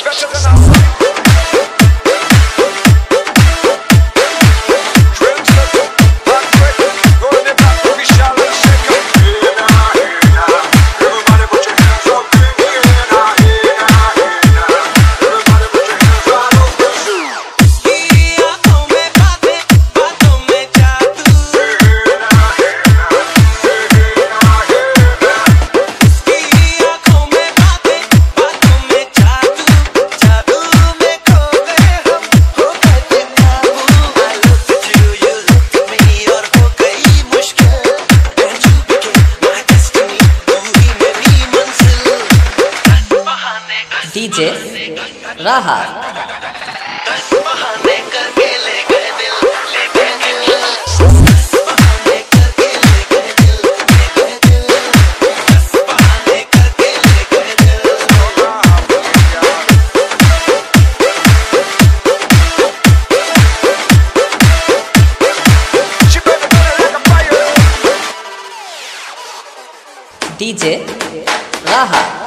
Professional. राहा। DJ राहा।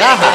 Raja.